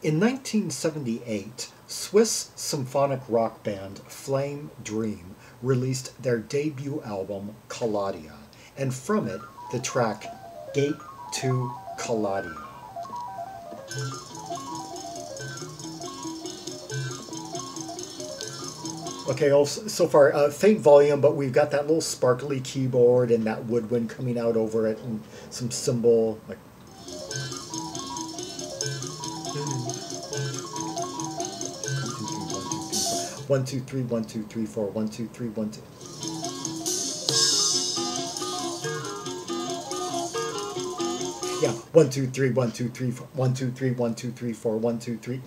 In 1978, Swiss symphonic rock band Flame Dream released their debut album Calatea, and from it, the track Gate to Calatea. Okay, so far, uh, faint volume, but we've got that little sparkly keyboard and that woodwind coming out over it and some cymbal, like One, two, three, one, two, three, four, one, two, three, one, two. Yeah, one, two, three, one, two, three, four, one, two, three, one, two, three, four, one, two, three.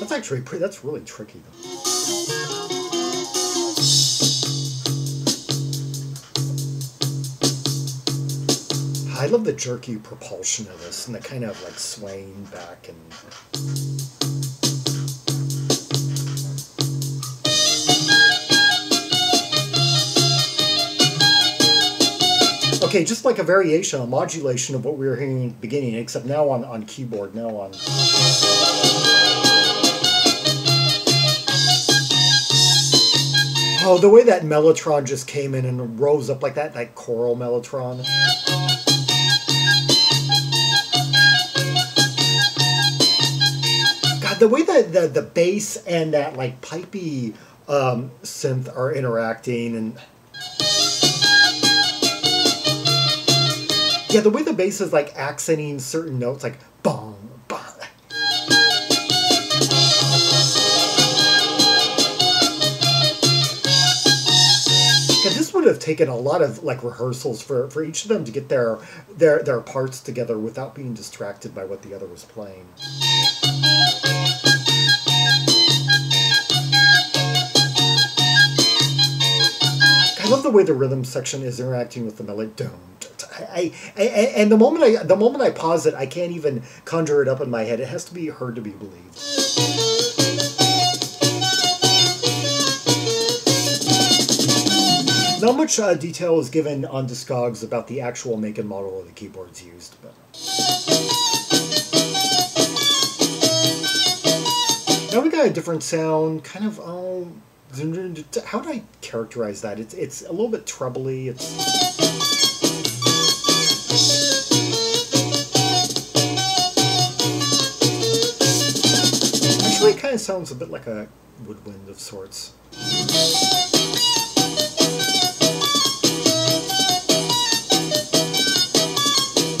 That's actually pretty, that's really tricky though. Love the jerky propulsion of this and the kind of like swaying back and. Okay, just like a variation, a modulation of what we were hearing in the beginning, except now on, on keyboard, now on. Oh, the way that Mellotron just came in and rose up like that, that choral Mellotron. The way that the, the bass and that like pipey um, synth are interacting and yeah the way the bass is like accenting certain notes like bong bong yeah, this would have taken a lot of like rehearsals for, for each of them to get their their their parts together without being distracted by what the other was playing. Love the way the rhythm section is interacting with the melody. I, I, and the moment I the moment I pause it, I can't even conjure it up in my head. It has to be heard to be believed. Not much uh, detail is given on Discogs about the actual make and model of the keyboards used, but. Now we got a different sound, kind of. Um, how do I characterize that? It's it's a little bit trebly. It's actually it kind of sounds a bit like a woodwind of sorts.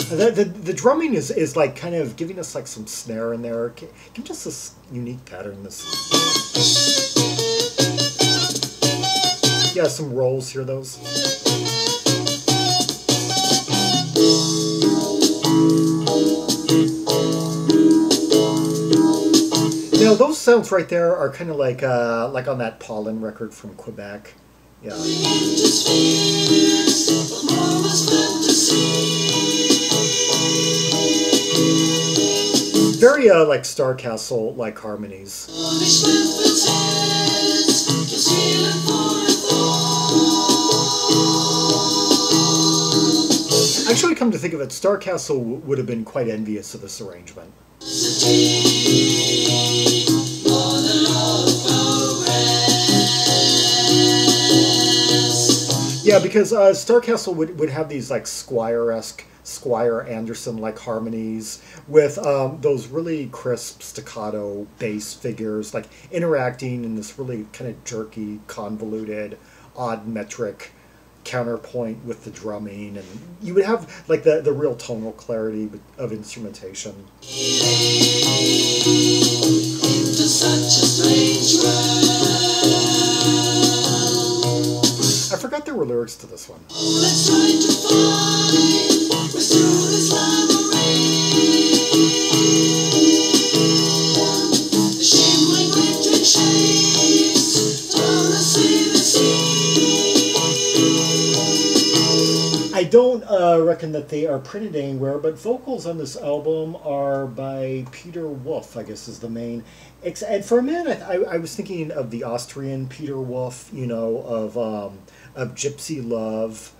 The, the, the drumming is, is like kind of giving us like some snare in there. Give just this unique pattern. This yeah, some rolls here, those. Now those sounds right there are kind of like uh, like on that Pollen record from Quebec. Yeah. Very uh, like Starcastle like harmonies. Actually, come to think of it, Starcastle would have been quite envious of this arrangement. Yeah, because uh, Starcastle would, would have these like Squire-esque, Squire Anderson-like harmonies with um, those really crisp staccato bass figures, like interacting in this really kind of jerky, convoluted, odd metric counterpoint with the drumming and you would have like the, the real tonal clarity of instrumentation. I forgot there were lyrics to this one. Don't uh, reckon that they are printed anywhere, but vocals on this album are by Peter Wolf, I guess is the main. And for a minute, I, I was thinking of the Austrian Peter Wolf, you know, of um, of Gypsy Love,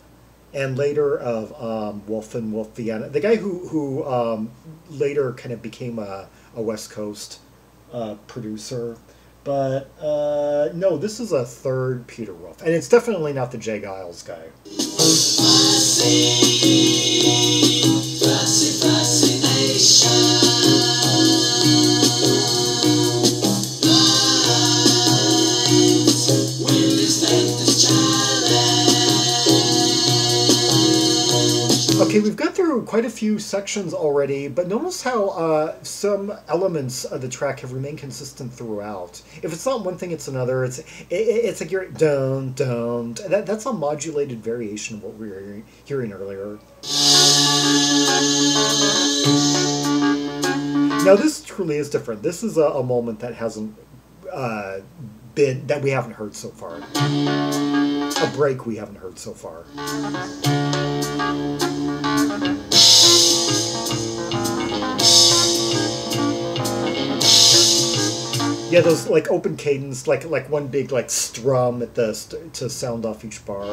and later of um, Wolf and Wolf Vienna. The guy who who um, later kind of became a, a West Coast uh, producer. But uh, no, this is a third Peter Wolf, and it's definitely not the J. Geils guy see. Okay, we've got through quite a few sections already, but notice how uh, some elements of the track have remained consistent throughout. If it's not one thing, it's another. It's it, it's like you're dun dun. That, that's a modulated variation of what we were hearing, hearing earlier. Now this truly is different. This is a, a moment that hasn't uh, been that we haven't heard so far. A break we haven't heard so far. Yeah, those like open cadence, like like one big like strum at the st- to sound off each bar.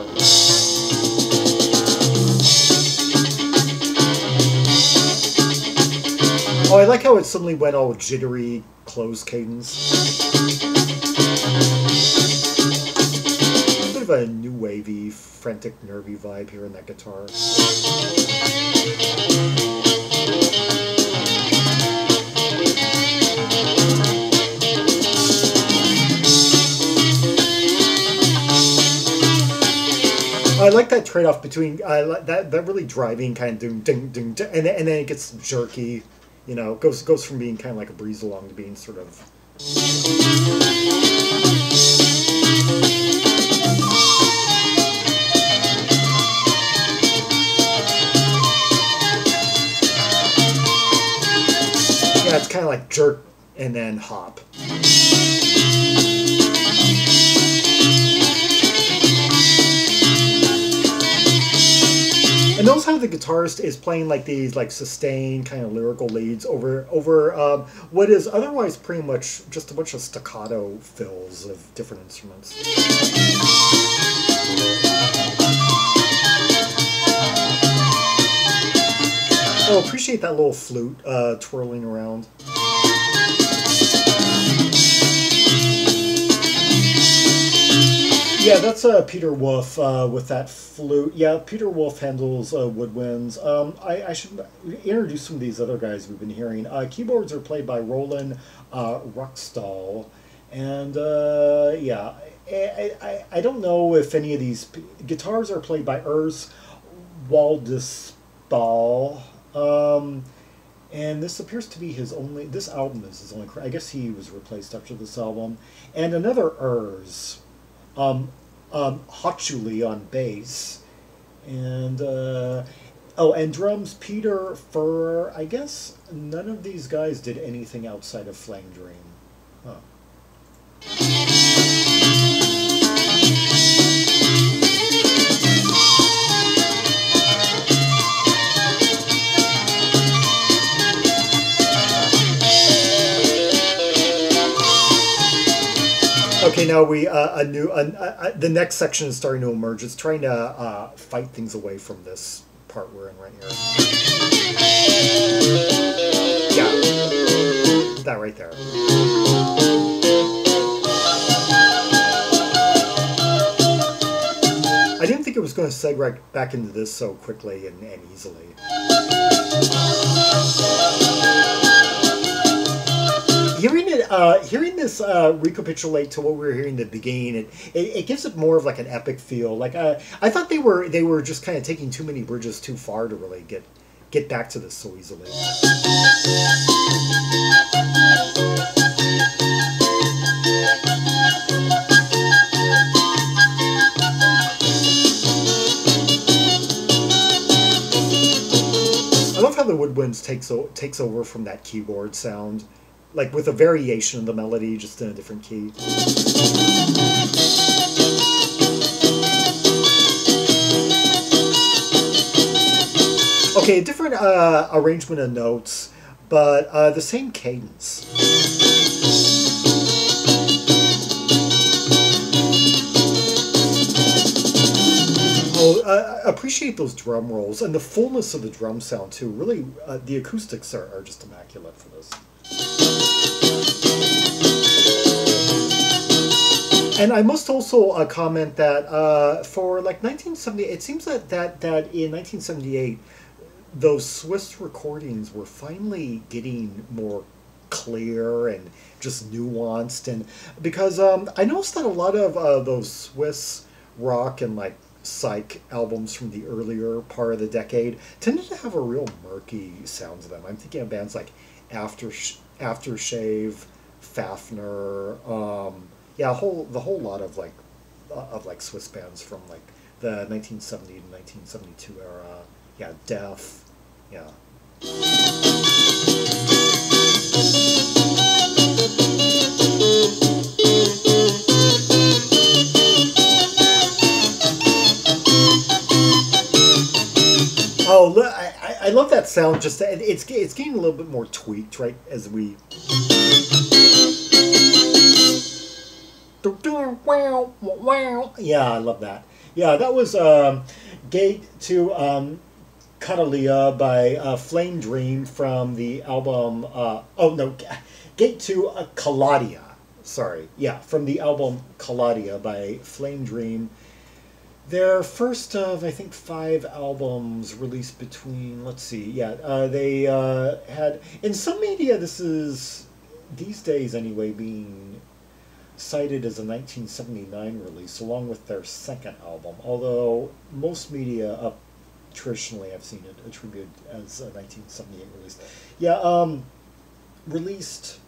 Oh, I like how it suddenly went all jittery, close cadence. A bit of a new wavy, frantic, nervy vibe here in that guitar. I like that trade off between uh, I like that that really driving kind of ding ding ding, ding and then, and then it gets jerky, you know, goes goes from being kind of like a breeze along to being sort of. Yeah, it's kind of like jerk and then hop. The guitarist is playing like these like sustained kind of lyrical leads over over um, what is otherwise pretty much just a bunch of staccato fills of different instruments. Oh, appreciate that little flute uh, twirling around. Yeah, that's uh, Peter Wolf uh, with that flute. Yeah, Peter Wolf handles uh, woodwinds. Um, I, I, should introduce some of these other guys we've been hearing. Uh, keyboards are played by Roland uh, Ruckstuhl. And uh, yeah, I, I, I, don't know if any of these guitars are played by Urs Waldispühl. Um, and this appears to be his only, this album is his only, I guess he was replaced after this album. And another Urs um, um, Hochuli on bass, and uh, oh, and drums Peter Furrer. I guess none of these guys did anything outside of Flame Dream. Now we uh, a new uh, the next section is starting to emerge. It's trying to uh, fight things away from this part we're in right here. Yeah, that right there. I didn't think it was going to segue back into this so quickly and, and easily. Hearing it, uh, hearing this uh, recapitulate to what we were hearing at the beginning, it, it, it, gives it more of like an epic feel. Like uh, I thought they were they were just kind of taking too many bridges too far to really get get back to this so easily. I love how the woodwinds takes takes over from that keyboard sound like with a variation of the melody, just in a different key. Okay, different uh, arrangement of notes, but uh, the same cadence. Uh, appreciate those drum rolls and the fullness of the drum sound too. Really, uh, the acoustics are, are just immaculate for this. And I must also uh, comment that uh, for like 1970, it seems that, that that in 1978, those Swiss recordings were finally getting more clear and just nuanced, and because um, I noticed that a lot of uh, those Swiss rock and like psych albums from the earlier part of the decade tended to have a real murky sound to them. I'm thinking of bands like After Aftershave, Fafner. Um, yeah, whole the whole lot of like uh, of like Swiss bands from like the 1970 to 1972 era. Yeah, Deaf. Yeah. Love that sound. Just it's it's getting a little bit more tweaked, right? As we Yeah, I love that. Yeah, that was um, Gate to um, Catalia by uh, Flame Dream from the album. Uh, oh no, Gate to uh, Calatea. Sorry, yeah, from the album Calatea by Flame Dream. Their first of I think five albums released between. Let's see, yeah, uh, they uh, had in some media. This is these days anyway being cited as a 1979 release along with their second album, although most media up traditionally I've seen it attributed as a 1978 release. Yeah, um, released,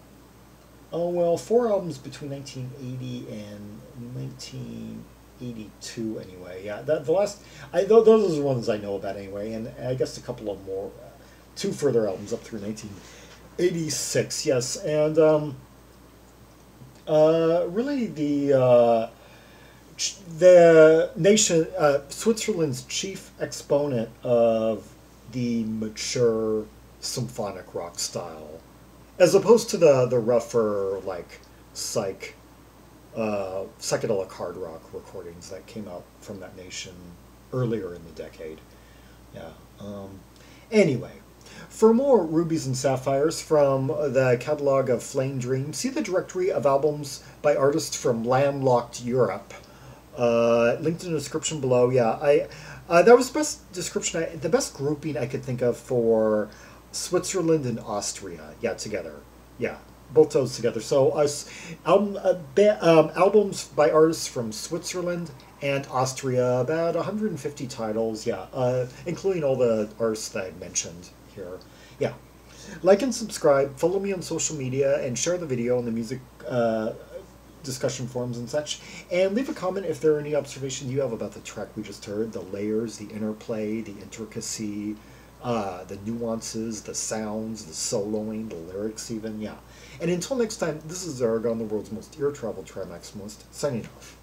oh well, four albums between 1980 and 1982 anyway. Yeah, that, the last, I, those are the ones I know about anyway, and I guess a couple of more, two further albums up through 1986, yes, and, um, uh, really the uh, the nation uh, Switzerland's chief exponent of the mature symphonic rock style, as opposed to the the rougher like psych uh, psychedelic hard rock recordings that came out from that nation earlier in the decade. Yeah. Um, anyway, for more Rubies and Sapphires from the catalog of Flame Dream, see the directory of albums by artists from landlocked Europe. Uh, linked in the description below. Yeah, I uh, that was the best description, I, the best grouping I could think of for Switzerland and Austria. Yeah, together. Yeah, both those together. So us album, uh, ba- um, albums by artists from Switzerland and Austria, about 150 titles. Yeah, uh, including all the artists that I mentioned here. Yeah. Like and subscribe, follow me on social media, and share the video on the music uh, discussion forums and such. And leave a comment if there are any observations you have about the track we just heard, the layers, the interplay, the intricacy, uh, the nuances, the sounds, the soloing, the lyrics even, yeah. And until next time, this is Zaragon, the world's most ear travel trimaximalist, signing off.